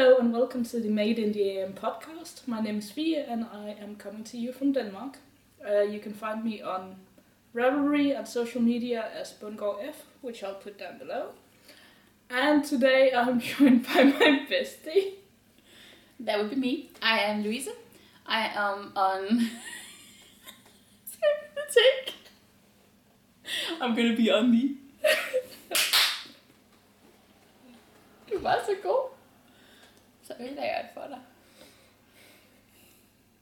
Hello and welcome to the Made in the AM podcast. My name is Fie and I am coming to you from Denmark. Uh, you can find me on Ravelry and social media as Bundgaard F, which I'll put down below. And today I'm joined by my bestie. That would be me. I am Louisa. I am on. Take. I'm gonna be on the. du var så god. Så ødelægger jeg det for dig.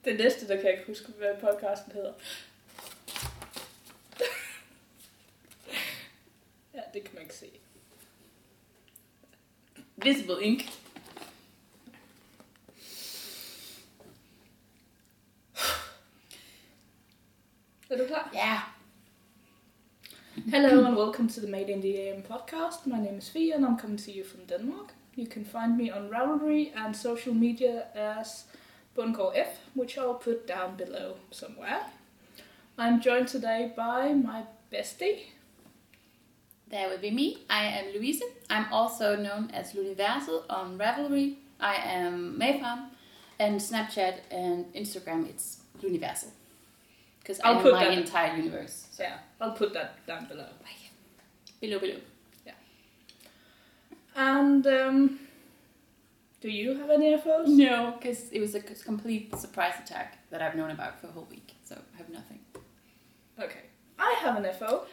Det næste, der kan jeg ikke huske, hvad podcasten hedder. ja, det kan man ikke se. Visible ink. Er du klar? Ja. Hello and welcome to the Made in the AM podcast. My name is Fie and I'm coming to you from Denmark. You can find me on Ravelry and social media as Bundgaard F, which I'll put down below somewhere. I'm joined today by my bestie. There would be me. I am Louise. I'm also known as louniverset on Ravelry. I am Mayfarm and Snapchat and Instagram it's louniverset. Because I I'll am put my that- entire universe. So yeah, I'll put that down below. Below, below. And um, do you have any FOs? No, because it was a complete surprise attack that I've known about for a whole week, so I have nothing. Okay, I have an FO.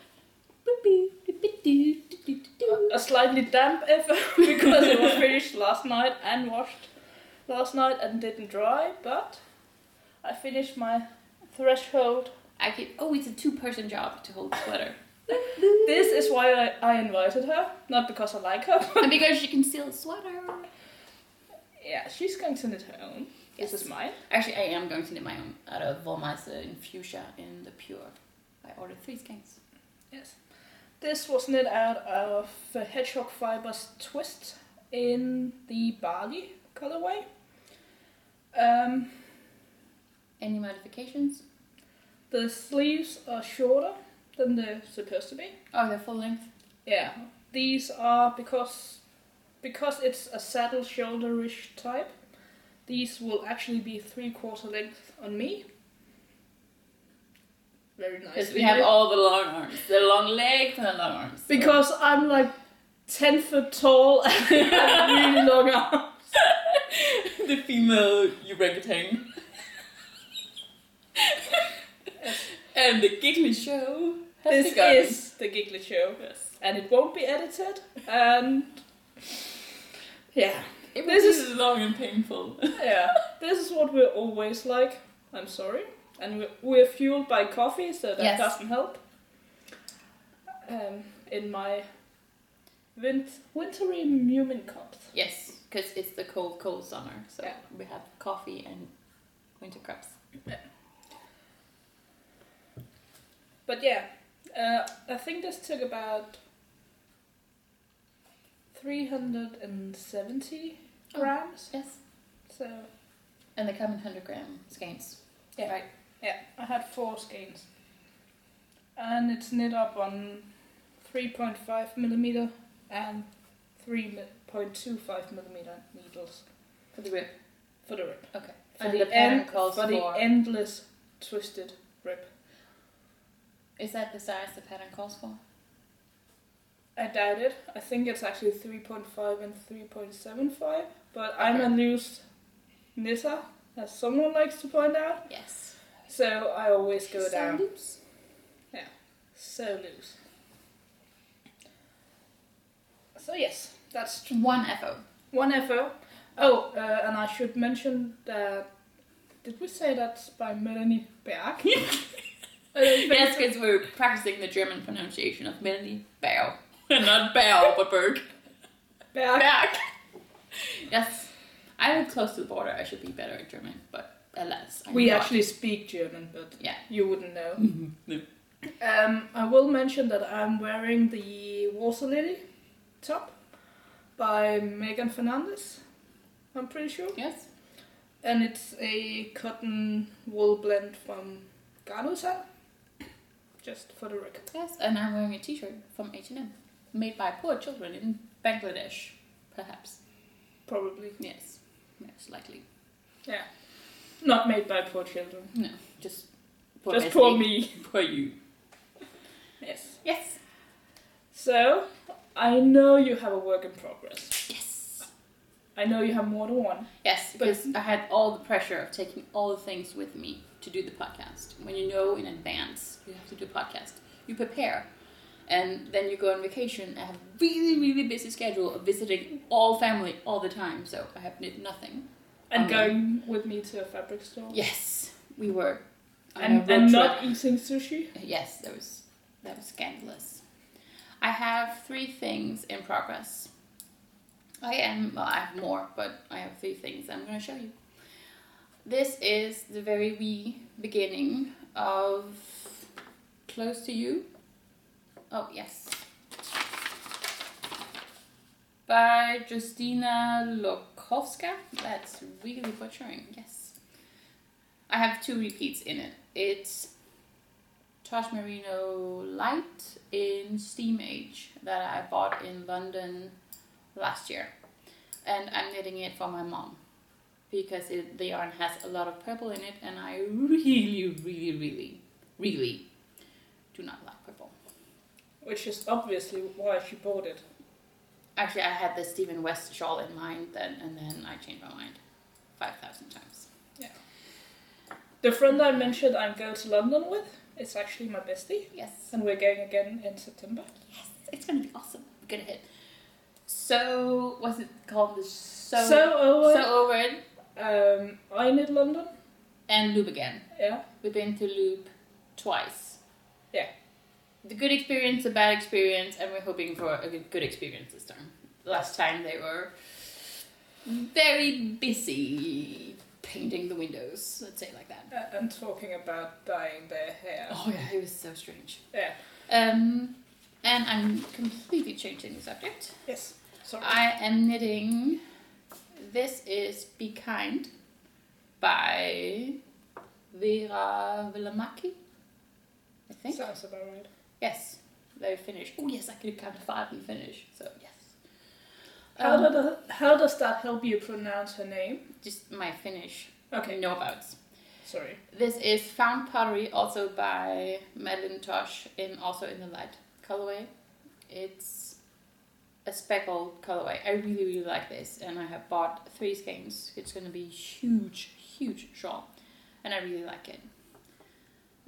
A slightly damp FO because it was finished last night and washed last night and didn't dry, but I finished my threshold. I keep. Oh, it's a two-person job to hold the sweater, This is why I, I invited her, not because I like her. and because she can steal the sweater. yeah, she's going to knit her own. This is mine. Actually, I am going to knit my own out of Wollmeise in fuchsia in the pure. I ordered three skeins. Yes. This was knit out of Hedgehog Fibers Twist in the barley colorway. Um, Any modifications? the sleeves are shorter than they're supposed to be. Oh, they're full length. Yeah, these are because because it's a saddle shoulderish type. These will actually be three quarter length on me. Very nice. Because we have all the long arms, the long legs and the long arms. so- because I'm like ten foot tall and have really long arms. the female orangutan. And the giggly show. has This begun. is the Giggly Show, Yes. and it won't be edited. And yeah, It This is- long and painful. yeah, this is what we're always like. I'm sorry, and we're, we're fueled by coffee, so that Yes. doesn't help. Um, in my win- wintry Mumin cups. yes, because it's the cold, cold summer. So Yeah. we have coffee and winter cups. But yeah, uh, I think this took about 370 Oh. grams. Yes. So And they come in 100 gram skeins. Yeah. Right. yeah, I had four skeins, and it's knit up on 3.5 millimeter and 3.25 millimeter needles For the rib. for the rib. Okay. For And the, the end, calls for the endless twisted rib. Is that the size the pattern calls for? I doubt it. I think it's actually 3.5 and 3.75. But I'm a loose knitter, as someone likes to point out. Yes. So I always go So down. loose. Yeah, so loose. So yes, that's One FO. one FO. Oh, uh, and I should mention that. Did we say that's by Melanie Berg? Yes, because we're practicing the German pronunciation of Melanie Bau. Not Bau, but Berg. Berg. Berg. yes. I live close to the border. I should be better at German, but alas. I'm We not. actually speak German, but Yeah. you wouldn't know. No. Um, I will mention that I'm wearing the Water Lily top by Megan Fernandez. I'm pretty sure. Yes. And it's a cotton wool blend from Garnusa. Just for the record. Yes. And I'm wearing a T-shirt from H&M, made by poor children in Bangladesh, perhaps. Probably. Yes. most likely. Yeah. Not made by poor children. No, just Just poor me. Poor you. Yes. Yes. So, I know you have a work in progress. Yes. I know you have more than one. Yes, because I had all the pressure of taking all the things with me to do the podcast. When you know in advance you have to do a podcast, you prepare. And then you go on vacation. I have a really, really busy schedule of visiting all family all the time, so I have nothing. And going with me to a fabric store. Yes, we were And, and not eating sushi. Yes, that was that was scandalous. I have three things in progress. I am well, I have more, but I have three things I'm going to show you. This is the very wee beginning of Close to You. Oh yes, by Justina Lokowska. That's really butchering. Yes, I have two repeats in it. It's Tosh Merino Light in Steam Age that I bought in London last year. And I'm knitting it for my mom because it, the yarn has a lot of purple in it and I really, really, really, really do not like purple. Which is obviously why she bought it. Actually, I had the Stephen West shawl in mind then and then I changed my mind 5,000 times. Yeah. The friend I mentioned I'm going to London with is actually my bestie. Yes. And we're going again in September. Yes, it's gonna be awesome. We're gonna hit. So, what's it called? So So, over. so over um, I knit London. and loop again. Yeah. We've been to loop twice. Yeah. The good experience, the bad experience, and we're hoping for a good, experience this time. Last time they were very busy painting the windows. Let's say it like that. Uh, and talking about dyeing their hair. Oh yeah, it was so strange. Yeah. Um, and I'm completely changing the subject. Yes. Sorry. I am knitting. This is Be Kind by Veera Välimäki. I think. Sounds about right. Yes, very Finnish. Oh yes, I could count five in Finnish. So yes. How, Um, does, how does that help you pronounce her name? just my Finnish Okay. know abouts. Sorry. This is Found Pottery, also by Madeline Tosh, in also in the light colorway. It's a speckled colorway. I really really like this, and I have bought three skeins. It's gonna be huge, huge shawl, and I really like it.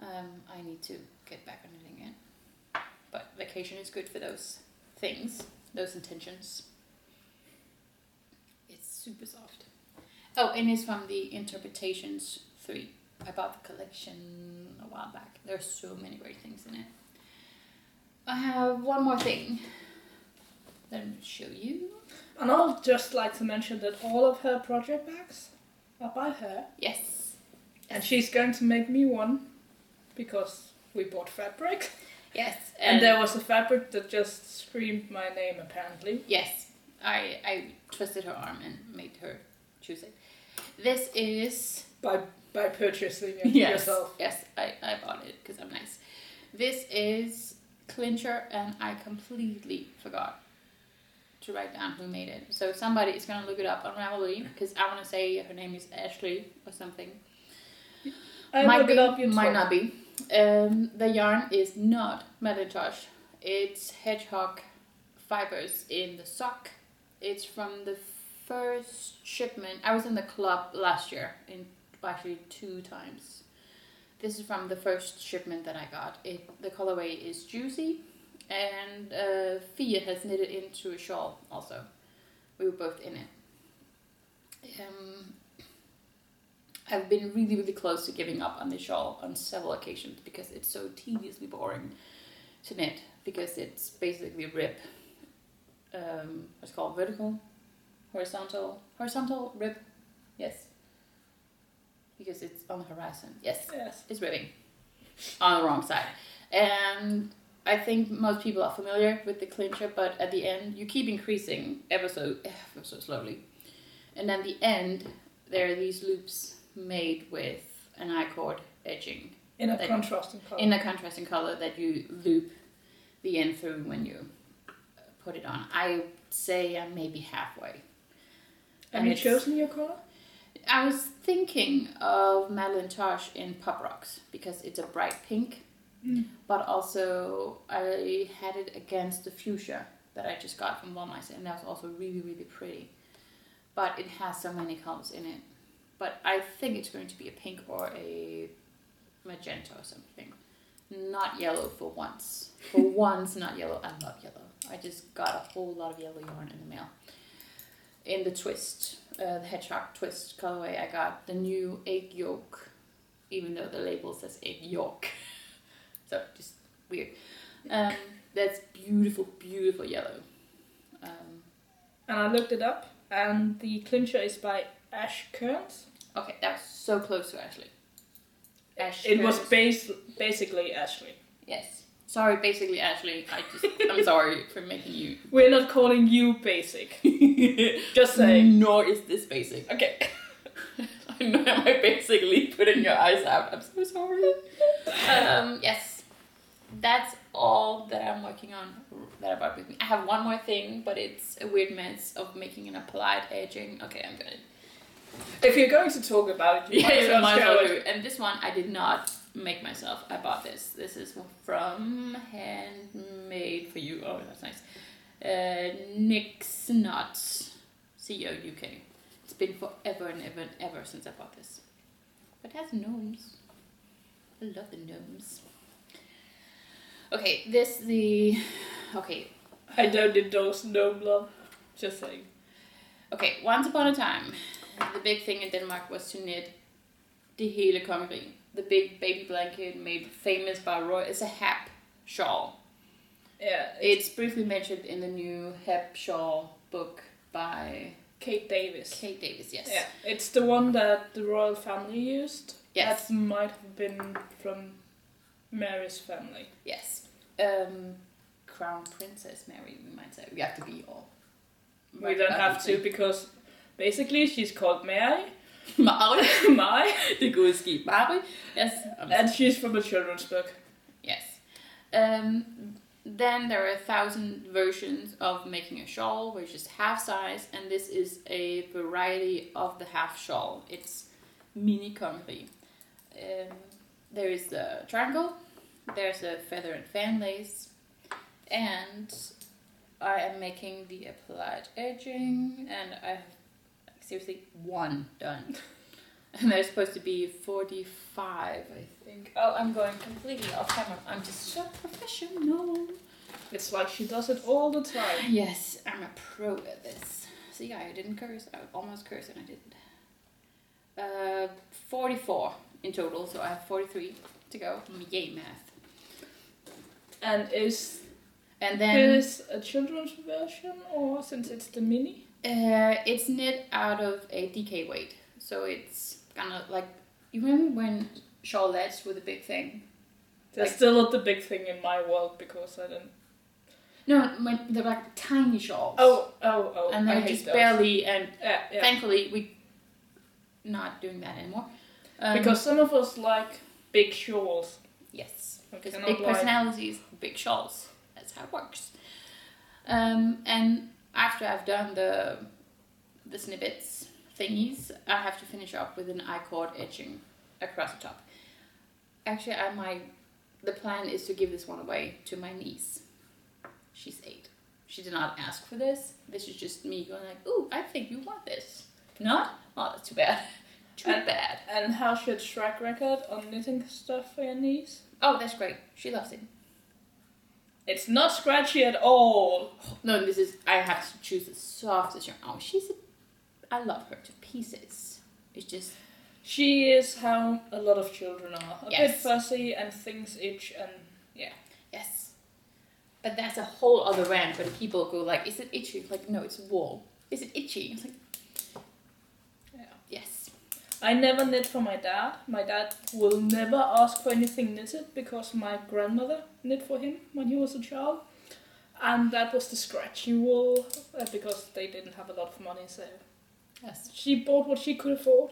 Um, I need to get back on knitting it, but vacation is good for those things, those intentions. It's super soft. Oh, and it's from the Interpretations 3. I bought the collection a while back. There's so many great things in it. I have one more thing that I'm going to show you. And I'll just like to mention that all of her project bags are by her. Yes. And she's going to make me one because we bought fabric. Yes. And, there was a fabric that just screamed my name apparently. Yes. I, I twisted her arm and made her choose it. This is By by purchasing it yes, yourself. Yes, I, I bought it because I'm nice. This is Clincher, and I completely forgot to write down who made it. So somebody is gonna look it up on Ravelry because I want to say her name is Ashley or something. I might look be, it up you might not be. Um, the yarn is not Macintosh. It's hedgehog fibers in the sock. It's from the first shipment. I was in the club last year, in actually two times. This is from the first shipment that I got. It the colorway is juicy, and uh, Fie has knitted into a shawl also. We were both in it. Um, I've been really, really close to giving up on the shawl on several occasions because it's so tediously boring to knit because it's basically a rib. Um, what's called vertical, horizontal, horizontal rib. Yes. Because it's on the horizon. Yes, Yes. it's ribbing on the wrong side, and I think most people are familiar with the clincher, but at the end you keep increasing ever so ever so slowly, and at the end there are these loops made with an I-cord edging In a contrasting color. in a contrasting color that you loop the end through when you put it on. I say I'm maybe halfway. and Have you chosen your color? I was thinking of Madeline Tosh in Pop Rocks because it's a bright pink, Mm. but also I had it against the fuchsia that I just got from Wollmeise, and that was also really, really pretty. But it has so many colors in it. But I think it's going to be a pink or a magenta or something. Not yellow for once. For once, not yellow. I love yellow. I just got a whole lot of yellow yarn in the mail. In the twist, uh, the hedgehog twist colorway, I got the new egg yolk, even though the label says egg yolk. so just weird. Um, that's beautiful, beautiful yellow. Um, And I looked it up, and the clincher is by Ash Kearns. okay, that was so close to Ashley. Ash It was Kearns. bas- basically Ashley. yes. Sorry, basically Ashley. I just I'm sorry for making you. We're not calling you basic. Just saying. Nor is this basic. Okay. I know am I basically putting your eyes out. I'm so sorry. um, yes, that's all that I'm working on that I brought with me. I have one more thing, but it's a weird mess of making an applied edging. Okay, I'm gonna. If you're going to talk about it, you Yeah, might you might well do. And this one I did not make myself. I bought this. This is from Handmade for You. Oh, that's nice. Uh, Nick's Nuts, CO UK. It's been forever and ever and ever since I bought this. But it has gnomes. I love the gnomes. Okay, this the okay I don't endorse no love. Just saying. Okay, once upon a time, the big thing in Denmark was to knit det hele kongerige. The big baby blanket made famous by Roy. It's a hap shawl. Yeah, It's briefly mentioned in the new hap shawl book by Kate Davies. Kate Davies. Yes. Yeah, it's the one that the royal family used. Yes. That might have been from Mary's family. Yes. Um, Crown Princess Mary. We might say we have to be all. We don't have to because basically she's called Mary. Mary. Mary. det gode skib. Mary. Yes. And she's from a children's book. Yes. Um, then there are a thousand versions of making a shawl, which is half size, and this is a variety of the half shawl. It's mini comfy. Um, there is the triangle, there's a feather and fan lace, and I am making the applied edging, and I have like, seriously one done. And there's supposed to be 45, I think. Oh, I'm going completely off camera. I'm just so professional. It's like she does it all the time. Yes, I'm a pro at this. See, I didn't curse. I almost cursed and I didn't. Uh, 44 in total, so I have 43 to go. Yay, math. And is And then this a children's version or since it's the mini? uh, it's knit out of a DK weight. So it's kind of like, you remember when shawlettes were the big thing? There's Like- still not the big thing in my world because I don't. No, when they're like tiny shawls. Oh, oh, oh! and they're just those. barely and Yeah, yeah. thankfully we not doing that anymore um, because some of us like big shawls. yes. Because big like- personalities big shawls. That's how it works. Um, and after I've done the the snippets thingies I have to finish up with an I-cord edging across the top. Actually I might the plan is to give this one away to my niece. She's eight. She did not ask for this. This is just me going like ooh I think you want this. Not? Oh, that's too bad. Too And- bad. And how's your track record on knitting stuff for your niece? Oh, that's great. She loves it. It's not scratchy at all. No, this is. I have to choose the softest yarn. Oh, she's. A, I love her to pieces. It's just. She is how a lot of children are. A bit Yes. fussy and things itch and yeah. Yes. But that's a whole other rant when people go like, "Is it itchy?" Like, no, it's wool. Is it itchy? It's like. I never knit for my dad. My dad will never ask for anything knitted because my grandmother knit for him when he was a child. And that was the scratchy wool uh, because they didn't have a lot of money, so Yes. she bought what she could afford.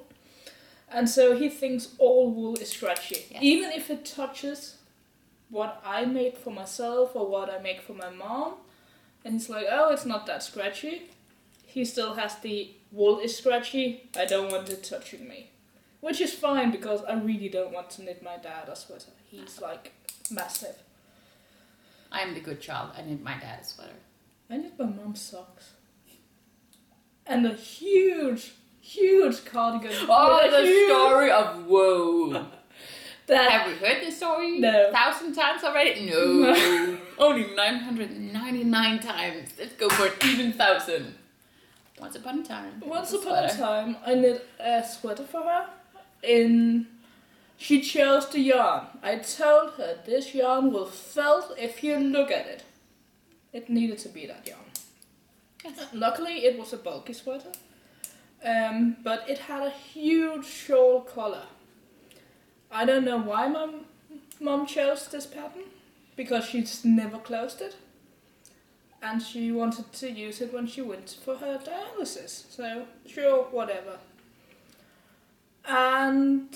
And so he thinks all wool is scratchy. Yes. Even if it touches what I made for myself or what I make for my mom. And he's like, oh, it's not that scratchy. He still has the wool is scratchy. I don't want it touching me, which is fine because I really don't want to knit my dad a sweater. He's like massive. I'm the good child. I knit my dad's sweater. I knit my mom's socks. And a huge, huge cardigan. Oh, the huge- story of woe. That Have we heard this story No. thousand times already? No. Only 999 times. Let's go for an even thousand. Once upon a time. Once a upon a time, I knit a sweater for her. In she chose the yarn. I told her this yarn will felt if you look at it. It needed to be that yarn. Yes. Luckily, it was a bulky sweater, um, but it had a huge shawl collar. I don't know why my mom chose this pattern, because she's never closed it, and she wanted to use it when she went for her dialysis. So sure, whatever. And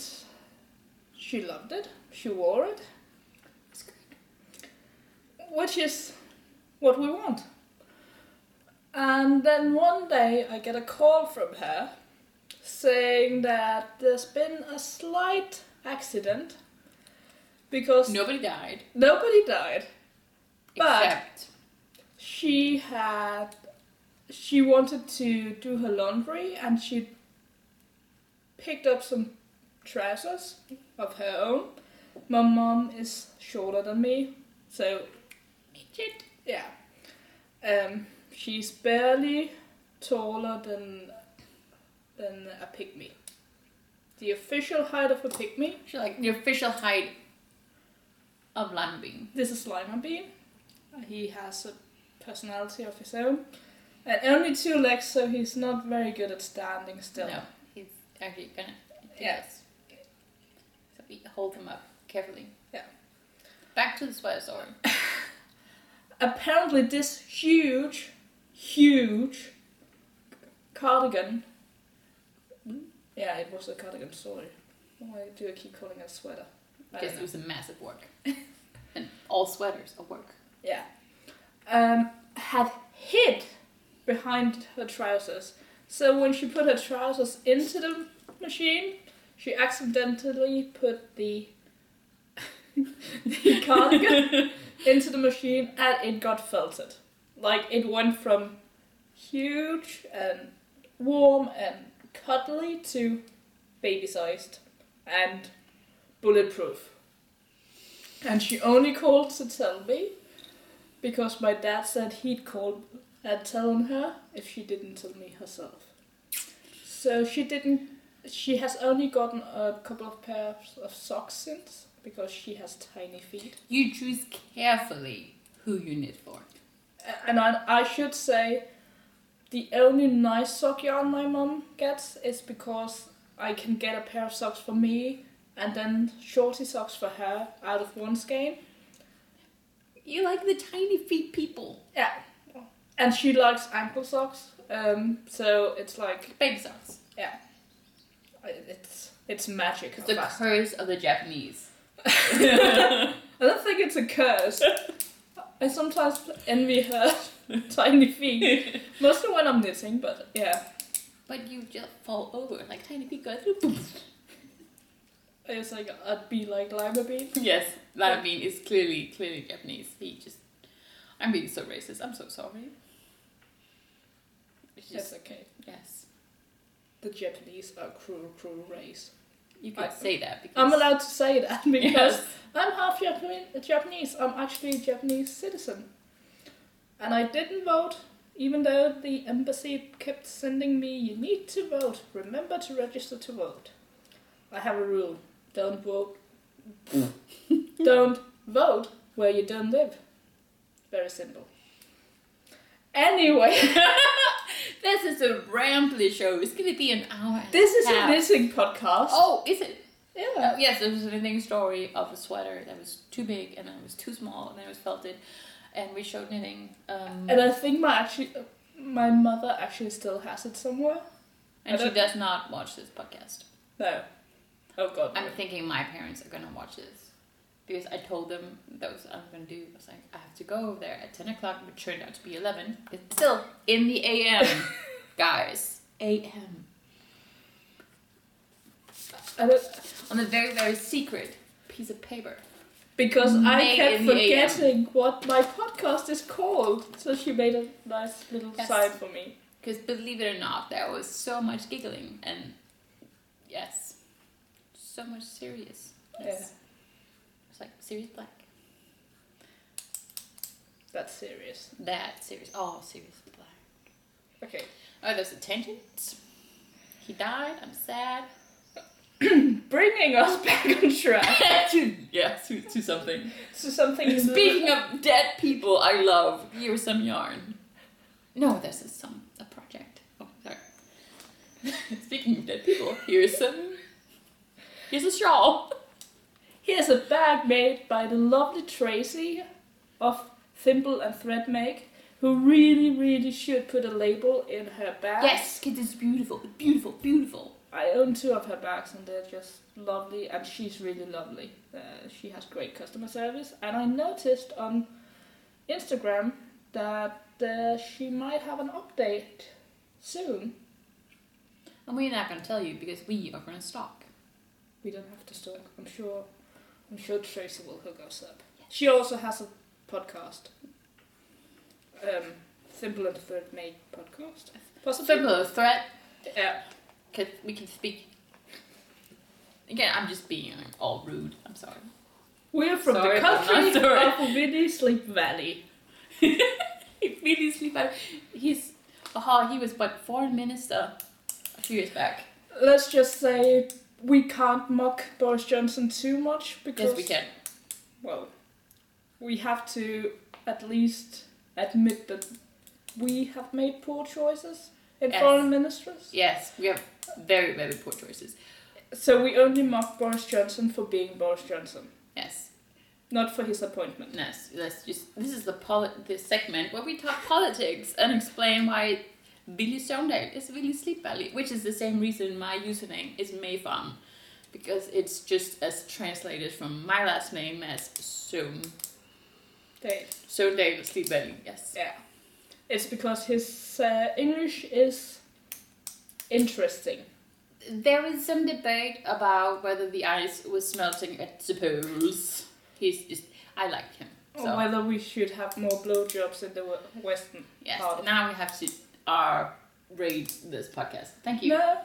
she loved it. She wore it, It's good. which is what we want. And then one day I get a call from her saying that there's been a slight accident because Nobody died. nobody died. But- Except. She had she wanted to do her laundry and she picked up some trousers of her own. My mom is shorter than me, so Midget. yeah. Um, she's barely taller than than a pygmy. The official height of a pygmy. She's like the official height of lima bean. This is Lima Bean. He has a personality of his own, and only two legs, so he's not very good at standing still. No, he's actually gonna. Yes. So we hold him up carefully. Yeah. Back to the sweater story. Apparently, this huge, huge cardigan. Yeah, it was a cardigan. Sorry. Why do I keep calling it a sweater? I Because it was a massive work. and all sweaters are work. Yeah. Um, had hid behind her trousers. So when she put her trousers into the machine, she accidentally put the the cardigan into the machine and it got felted. Like it went from huge and warm and cuddly to baby sized and bulletproof. And she only called to tell me because my dad said he'd call and tell her if she didn't tell me herself. So she didn't. She has only gotten a couple of pairs of socks since because she has tiny feet. You choose carefully who you knit for. And I, I should say, the only nice sock yarn my mom gets is because I can get a pair of socks for me and then shorty socks for her out of one skein. You like the tiny feet people. Yeah. And she likes ankle socks. Um, so it's like Baby socks. Yeah. it's it's magic. It's how the fast- curse of the Japanese. I don't think it's a curse. I sometimes envy her tiny feet, mostly when I'm knitting. But yeah, But you just fall over like tiny feet go through. boom. It's like I'd be like Lima Bean. yes, Lima Bean is clearly clearly Japanese. He just I'm being so racist. I'm so sorry. It's That's okay. yes. The Japanese are cruel, cruel race. You can I- say that because I'm allowed to say that because Yes. I'm half Japan- Japanese. I'm actually a Japanese citizen. And I didn't vote, even though the embassy kept sending me, you need to vote. Remember to register to vote. I have a rule don't vote. don't vote where you don't live. Very simple. Anyway, This is a rambly show. It's gonna be an hour. this is a knitting podcast. Oh, is it? yeah. Uh, yes, there was a knitting story of a sweater that was too big and then it was too small and then it was felted, and we showed knitting. Um, And I think my actually, my mother actually still has it somewhere. and she does not watch this podcast. No. Oh god. I'm thinking my parents are gonna watch this because I told them that was what I'm gonna do. I was like, I have to go over there at ten o'clock, which turned out to be eleven. It's still in the AM. guys. AM. On a very, very secret piece of paper. because I kept in the AM. forgetting what my podcast is called. So she made a nice little Yes. sign for me. Because believe it or not, there was so much giggling and yes, so much serious. Yeah. It's like Sirius Black. That's serious. That serious. Oh, Sirius Black. Okay. Oh, there's a tangent. He died. I'm sad. Bringing us back on track to yeah, to, to something. to something. Speaking of dead people, I love. Here's some yarn. No, this is some a project. Oh, sorry. Speaking of dead people, here's some. Here's a shawl. Here's a bag made by the lovely Tracy of Thimble and Thread Make, who really, really should put a label in her bag. Yes, kids, it's beautiful, beautiful, beautiful. I own two of her bags and they're just lovely, and she's really lovely. Uh, she has great customer service, and I noticed on Instagram that uh, she might have an update soon. And we're not gonna tell you because we are gonna stalk. We don't have to stop. I'm sure. I'm sure Tracy will hook us up. She also has a podcast. Um, Simple and Thread Made podcast. Possibly. Simple threat. Yeah. Cause we can speak. Again, I'm just being all rude. I'm sorry. We're from Sorry, the country of Winnie Sleep Valley. really sleep out. He's oh he was but foreign minister a few years back. Let's just say we can't mock Boris Johnson too much because Yes, we can. well, we have to at least admit that we have made poor choices in Yes. foreign ministers. Yes, we have very very poor choices. So we only mock Boris Johnson for being Boris Johnson, Yes, not for his appointment. yes. Let's just this is the poli- this segment where we talk politics and explain why Billy Søvndal is Billy Sleep Valley, which is the same reason my username is Mayfarm, because it's just as translated from my last name as Stone Dave. Søvndal Sleep Valley. Yes. Yeah. It's because his uh, English is interesting. There is some debate about whether the ice was melting at the poles. He's just, I like him. Or whether we should have more blowjobs in the western yes, part. now we have to uh, rate this podcast. Thank you. No.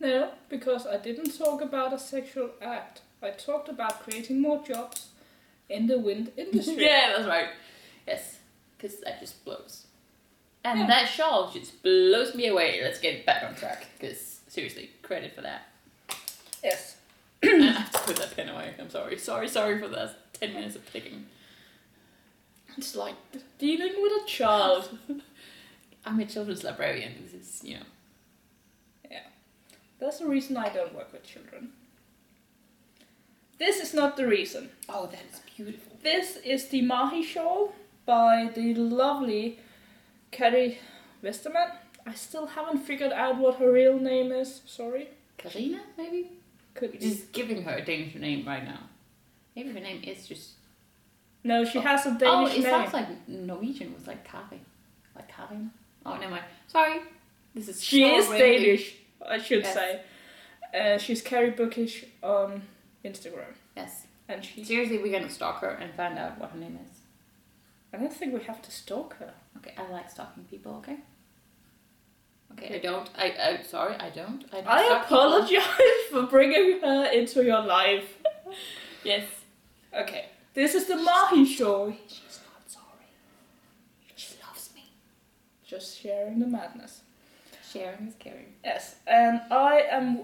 No, because I didn't talk about a sexual act. I talked about creating more jobs in the wind industry. yeah, that's right. Yes, because that just blows. And Yeah. that shawl just blows me away. Let's get back on track, because seriously, credit for that. Yes. I have to put that pen away. I'm sorry. Sorry, sorry for that 10 minutes of picking. It's like dealing with a child. I'm a children's librarian. This is, you know. Yeah. That's the reason I don't work with children. This is not the reason. Oh, that is beautiful. This is the Mahi shawl by the lovely Karie Westermann. I still haven't figured out what her real name is. Sorry. Karina, maybe? Could be. Just giving her a Danish name right now. Maybe her name is just. No, she oh. has a Danish name. oh, it name. sounds like Norwegian was like Kari. Like Karina. Oh, never mind. Sorry. This is She so is random. Danish, I should Yes. say. Uh, she's Karie Bookish on Instagram, Yes. and she. Seriously, we're gonna stalk her and find out what her name is. I don't think we have to stalk her. Okay, I like stalking people, okay? Okay, I don't. I, I sorry, I don't. I, don't I stalk people. apologize for bringing her into your life. Yes. Okay, this is the Mahi shawl. She's not sorry. She loves me. Just sharing the madness. Sharing is caring. Yes, and I am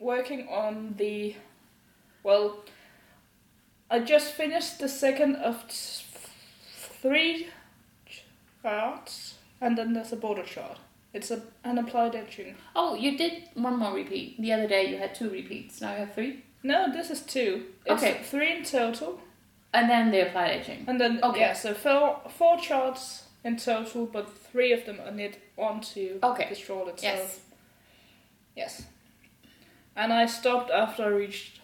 working on the. Well, I just finished the second of three charts, and then there's a border chart. It's a, an applied edging. Oh, you did one more repeat. The other day you had two repeats. Now you have three. No, this is two. It's Okay. three in total, And then the applied edging. and then Okay. yeah, so four four charts in total, but three of them are knit onto Okay. the shawl itself. Yes. Yes. And I stopped after I reached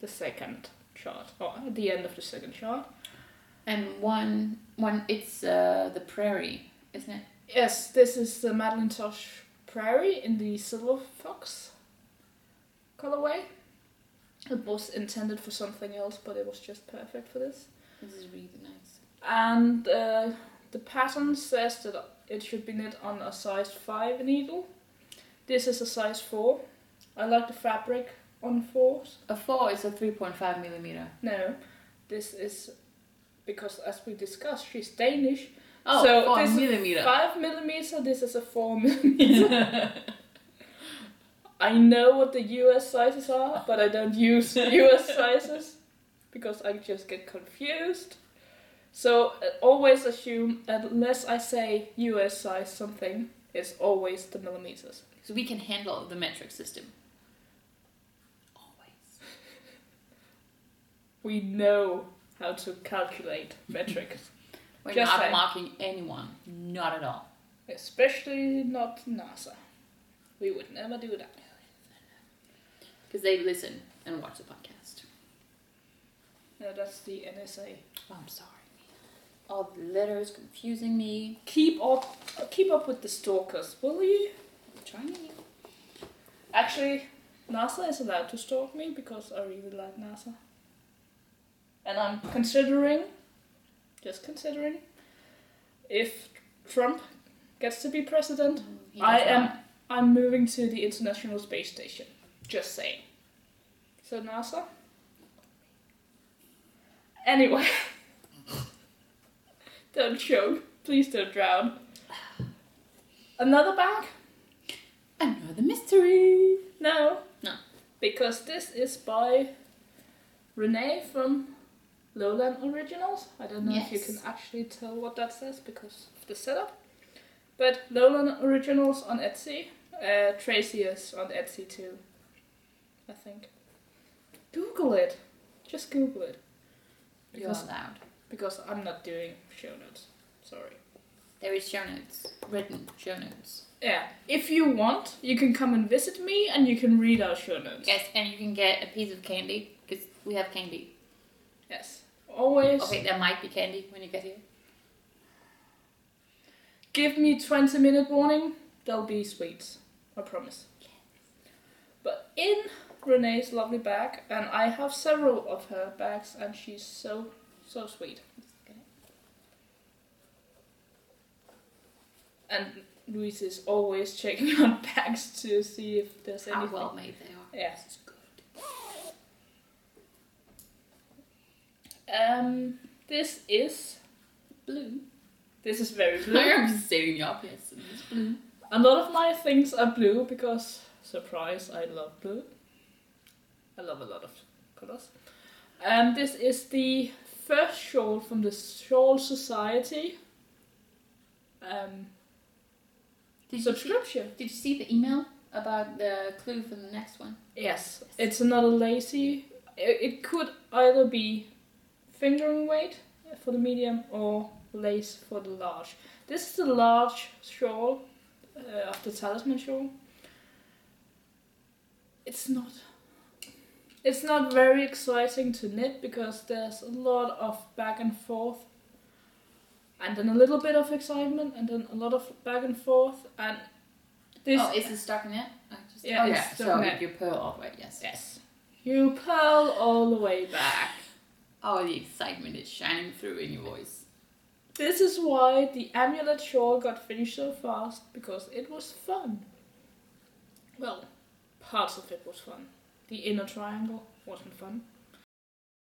the second chart, or at the end of the second chart. And one one it's uh the prairie, isn't it? Yes, this is the Madeline Tosh Prairie in the Silver Fox colorway. It was intended for something else, but it was just perfect for this. This is really nice. And uh, the pattern says that it should be knit on a size 5 needle. This is a size 4. I like the fabric on 4s. A four is a three point five millimeter. No, this is because, as we discussed, she's Danish. Oh, So four this is millimeter. 5 millimeter, this is a 4 millimeter. I know what the US sizes are, but I don't use US sizes because I just get confused. So uh, always assume, unless I say US size something, it's always the millimeters. so we can handle the metric system. Always. We know how to calculate metrics, We're Just not saying. mocking anyone. Not at all. especially not NASA. We would never do that. Because they listen and watch the podcast. No, that's the NSA. Oh, I'm sorry. All the letters confusing me. Keep up, keep up with the stalkers, will you? I'm trying to. Actually, NASA is allowed to stalk me because I really like NASA. And I'm considering, just considering, if Trump gets to be president, He I am not. I'm moving to the International Space Station. Just saying. So NASA. Anyway. don't choke. Please don't drown. Another bag? Another mystery. No. No. Because this is by Renee from Lowland Originals. I don't know if you can actually tell what that says because of the setup. But Lowland Originals on Etsy. Uh, Tracy is on Etsy too. I think. Google it. Just Google it. You're Because, allowed. Because I'm not doing show notes. Sorry. There is show notes. Written show notes. Yeah. If you want, you can come and visit me and you can read our show notes. Yes, and you can get a piece of candy. Because we have candy. Yes. Always. Okay, there might be candy when you get here. Give me 20 minute warning, there'll be sweets. I promise. But in Renee's lovely bag, and I have several of her bags, and she's so, so sweet. And Louise is always checking on bags to see if there's How anything. well made they are. Yeah. This is good. Um, this is Blue. this is very blue. I'm stating the. It's blue. A lot of my things are blue because, surprise, I love blue. I love a lot of colors. And this is the first shawl from the Shawl Society um, Did you, see, subscription. did you see the email about the clue for the next one? Yes, it's another lacy. It, it could either be fingering weight for the medium or lace for the large. This is the large shawl uh, of the talisman shawl. It's not. It's not very exciting to knit because there's a lot of back and forth, and then a little bit of excitement, and then a lot of back and forth, and this. oh, is it stockinette? I just, Yeah, oh, it's yeah. So stockinette. you purl all the way, yes. Yes. You purl all the way back. Oh, the excitement is shining through in your voice. This is why the amulet shawl got finished so fast, because it was fun. Well, parts of it was fun. The inner triangle wasn't fun.